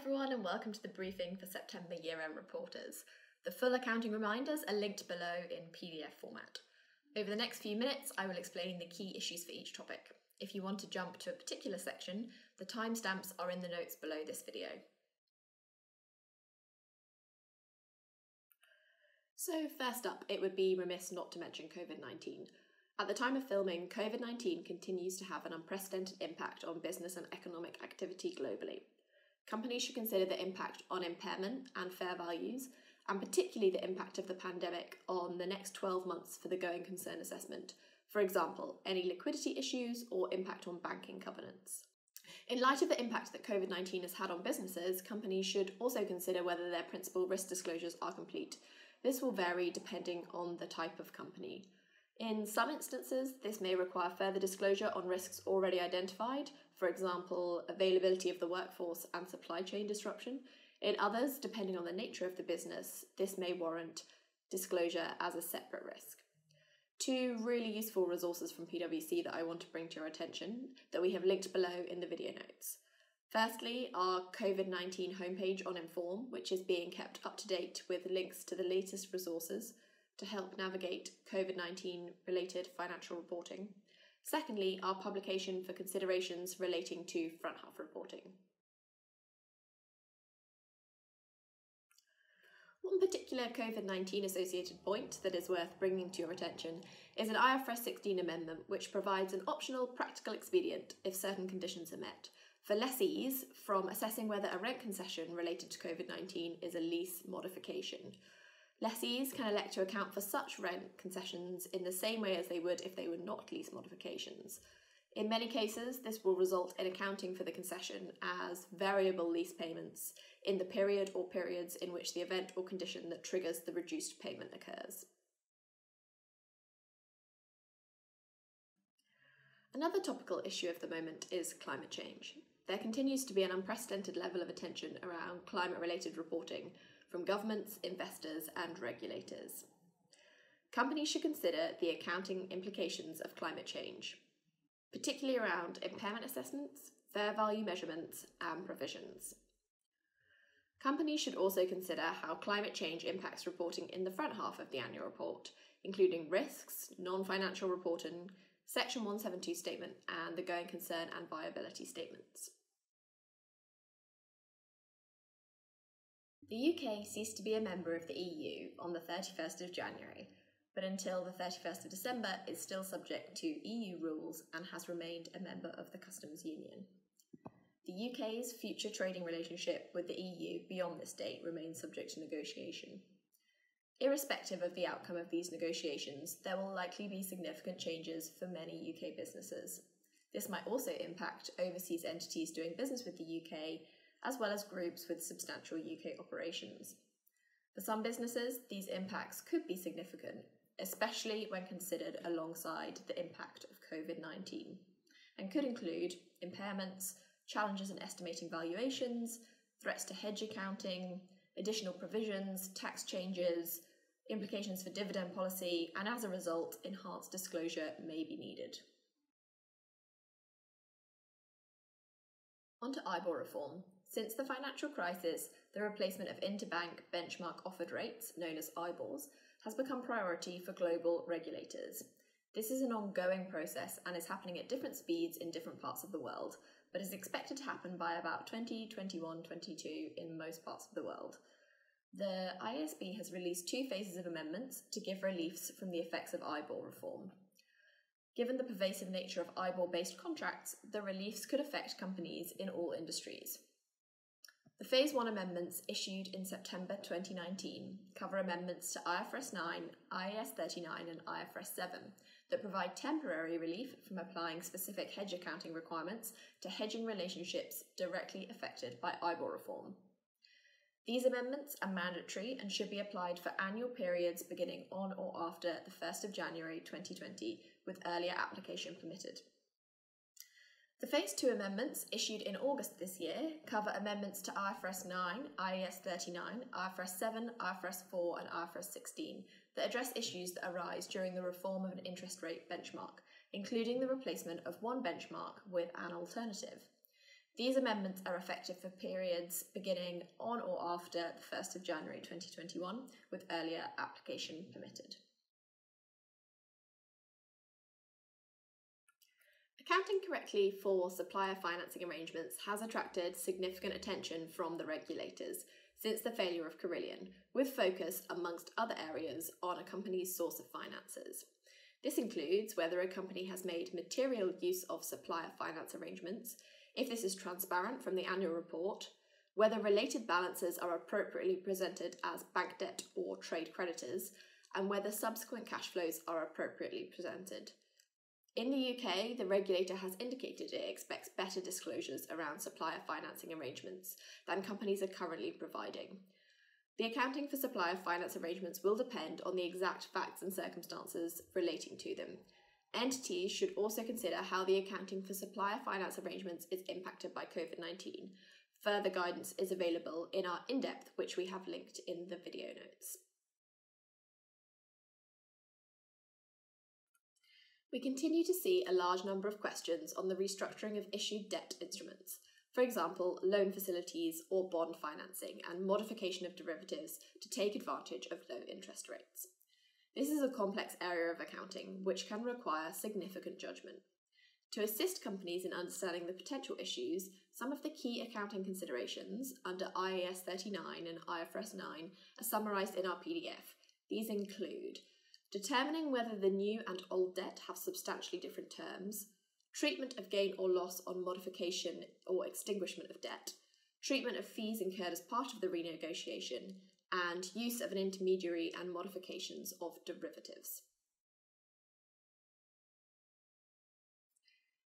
everyone, and welcome to the briefing for September year end reporters. The full accounting reminders are linked below in PDF format. Over the next few minutes, I will explain the key issues for each topic. If you want to jump to a particular section, the timestamps are in the notes below this video. So, first up, it would be remiss not to mention COVID 19. At the time of filming, COVID 19 continues to have an unprecedented impact on business and economic activity globally. Companies should consider the impact on impairment and fair values, and particularly the impact of the pandemic on the next 12 months for the going concern assessment. For example, any liquidity issues or impact on banking covenants. In light of the impact that COVID 19 has had on businesses, companies should also consider whether their principal risk disclosures are complete. This will vary depending on the type of company. In some instances, this may require further disclosure on risks already identified, for example, availability of the workforce and supply chain disruption. In others, depending on the nature of the business, this may warrant disclosure as a separate risk. Two really useful resources from PwC that I want to bring to your attention that we have linked below in the video notes. Firstly, our COVID 19 homepage on Inform, which is being kept up to date with links to the latest resources to help navigate COVID 19 related financial reporting. Secondly, our publication for considerations relating to front half reporting. One particular COVID 19 associated point that is worth bringing to your attention is an IFRS 16 amendment which provides an optional practical expedient if certain conditions are met for lessees from assessing whether a rent concession related to COVID 19 is a lease modification. Lessees can elect to account for such rent concessions in the same way as they would if they were not lease modifications. In many cases, this will result in accounting for the concession as variable lease payments in the period or periods in which the event or condition that triggers the reduced payment occurs. Another topical issue of the moment is climate change. There continues to be an unprecedented level of attention around climate related reporting, from governments, investors, and regulators. Companies should consider the accounting implications of climate change, particularly around impairment assessments, fair value measurements, and provisions. Companies should also consider how climate change impacts reporting in the front half of the annual report, including risks, non financial reporting, Section 172 statement, and the going concern and viability statements. The UK ceased to be a member of the EU on the 31st of January, but until the 31st of December is still subject to EU rules and has remained a member of the Customs Union. The UK's future trading relationship with the EU beyond this date remains subject to negotiation. Irrespective of the outcome of these negotiations, there will likely be significant changes for many UK businesses. This might also impact overseas entities doing business with the UK as well as groups with substantial UK operations. For some businesses, these impacts could be significant, especially when considered alongside the impact of COVID 19, and could include impairments, challenges in estimating valuations, threats to hedge accounting, additional provisions, tax changes, implications for dividend policy, and as a result, enhanced disclosure may be needed. On to IBOR reform. Since the financial crisis, the replacement of interbank benchmark offered rates, known as IBORs, has become priority for global regulators. This is an ongoing process and is happening at different speeds in different parts of the world, but is expected to happen by about 2021 22 in most parts of the world. The IASB has released two phases of amendments to give reliefs from the effects of IBOR reform. Given the pervasive nature of IBOR based contracts, the reliefs could affect companies in all industries. The Phase 1 amendments issued in September 2019 cover amendments to IFRS 9, IAS 39, and IFRS 7 that provide temporary relief from applying specific hedge accounting requirements to hedging relationships directly affected by IBOR reform. These amendments are mandatory and should be applied for annual periods beginning on or after the 1st of January 2020, with earlier application permitted. The Phase 2 amendments, issued in August this year, cover amendments to IFRS 9, IAS 39, IFRS 7, IFRS 4, and IFRS 16 that address issues that arise during the reform of an interest rate benchmark, including the replacement of one benchmark with an alternative. These amendments are effective for periods beginning on or after the 1st of January 2021, with earlier application permitted. Accounting correctly for supplier financing arrangements has attracted significant attention from the regulators since the failure of Carillion, with focus, amongst other areas, on a company's source of finances. This includes whether a company has made material use of supplier finance arrangements, if this is transparent from the annual report, whether related balances are appropriately presented as bank debt or trade creditors, and whether subsequent cash flows are appropriately presented. In the UK, the regulator has indicated it expects better disclosures around supplier financing arrangements than companies are currently providing. The accounting for supplier finance arrangements will depend on the exact facts and circumstances relating to them. Entities should also consider how the accounting for supplier finance arrangements is impacted by COVID 19. Further guidance is available in our in depth, which we have linked in the video notes. We continue to see a large number of questions on the restructuring of issued debt instruments, for example, loan facilities or bond financing, and modification of derivatives to take advantage of low interest rates. This is a complex area of accounting which can require significant judgment. To assist companies in understanding the potential issues, some of the key accounting considerations under IAS 39 and IFRS 9 are summarised in our PDF. These include determining whether the new and old debt have substantially different terms, treatment of gain or loss on modification or extinguishment of debt, treatment of fees incurred as part of the renegotiation, and use of an intermediary and modifications of derivatives.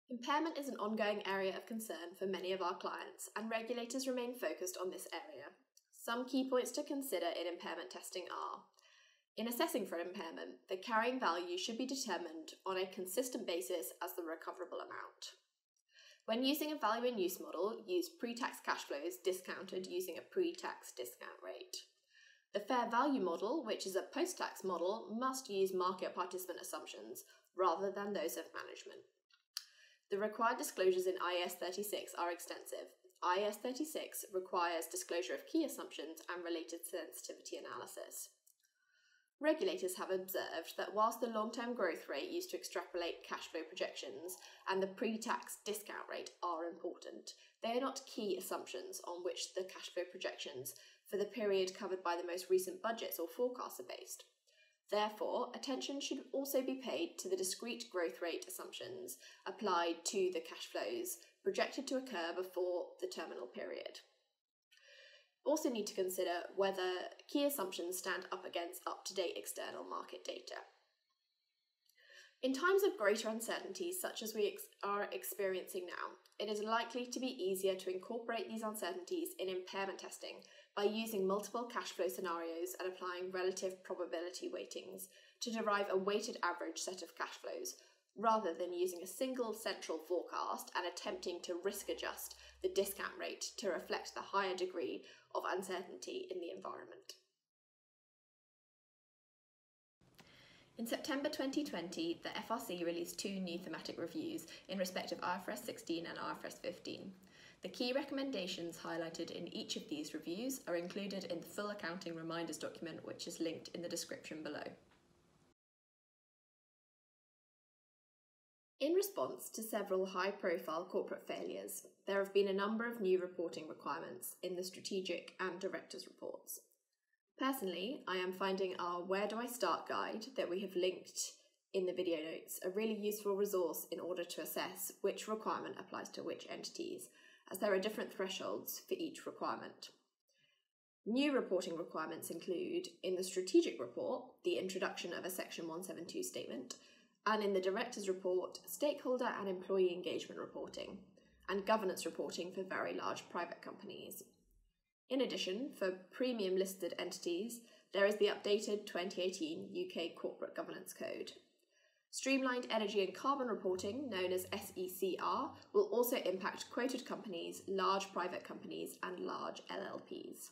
Impairment is an ongoing area of concern for many of our clients, and regulators remain focused on this area. Some key points to consider in impairment testing are in assessing for impairment, the carrying value should be determined on a consistent basis as the recoverable amount. When using a value in use model, use pre tax cash flows discounted using a pre tax discount rate. The fair value model, which is a post tax model, must use market participant assumptions rather than those of management. The required disclosures in IAS 36 are extensive. IAS 36 requires disclosure of key assumptions and related sensitivity analysis. Regulators have observed that whilst the long term growth rate used to extrapolate cash flow projections and the pre tax discount rate are important, they are not key assumptions on which the cash flow projections for the period covered by the most recent budgets or forecasts are based. Therefore, attention should also be paid to the discrete growth rate assumptions applied to the cash flows projected to occur before the terminal period. Also, need to consider whether key assumptions stand up against up to date external market data. In times of greater uncertainties, such as we ex- are experiencing now, it is likely to be easier to incorporate these uncertainties in impairment testing by using multiple cash flow scenarios and applying relative probability weightings to derive a weighted average set of cash flows, rather than using a single central forecast and attempting to risk adjust the discount rate to reflect the higher degree of uncertainty in the environment. In September 2020, the FRC released two new thematic reviews in respect of IFRS 16 and IFRS 15. The key recommendations highlighted in each of these reviews are included in the full accounting reminders document, which is linked in the description below. In response to several high profile corporate failures, there have been a number of new reporting requirements in the strategic and directors' reports. Personally, I am finding our Where Do I Start guide that we have linked in the video notes a really useful resource in order to assess which requirement applies to which entities as there are different thresholds for each requirement. New reporting requirements include, in the strategic report, the introduction of a Section 172 statement, and in the Director's report, stakeholder and employee engagement reporting, and governance reporting for very large private companies. In addition, for premium listed entities, there is the updated 2018 UK Corporate Governance Code. Streamlined Energy and Carbon Reporting, known as SECR, will also impact quoted companies, large private companies, and large LLPs.